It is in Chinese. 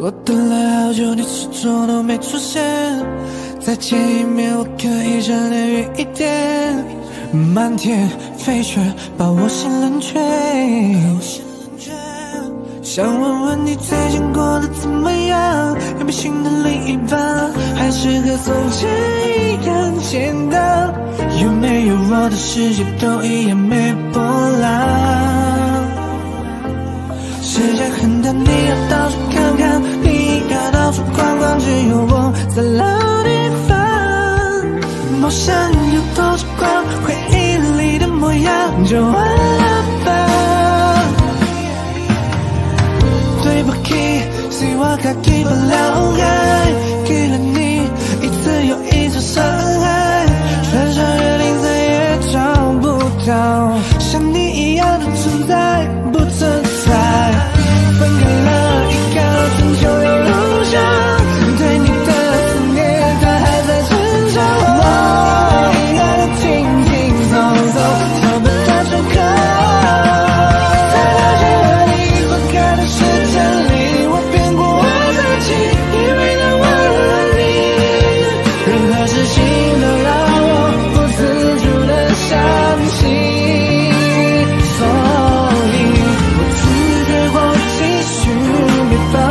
我等了好久，你始终都没出现。再见一面，我可以站得远一点。漫天飞雪把我心冷却。想问问你最近过得怎么样？有没有新的另一半？还是和从前一样简单？有没有我的世界都一样没波浪？世界很大，你要到处看在老地方。陌生又多着光，回忆里的模样就完了吧。对不起，是我自己不了解，给了你一次又一次伤害，翻山越岭再也找不到像你一样的存在，me back.